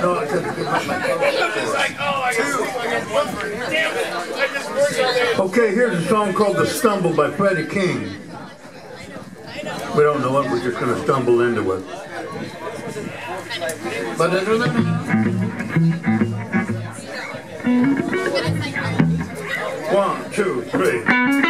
No, I couldn't get my- It's like, oh, I got two. Damn it. I just worked all day. Okay, here's a song called The Stumble by Freddie King. We don't know it, we're just gonna stumble into it. But One, two, three.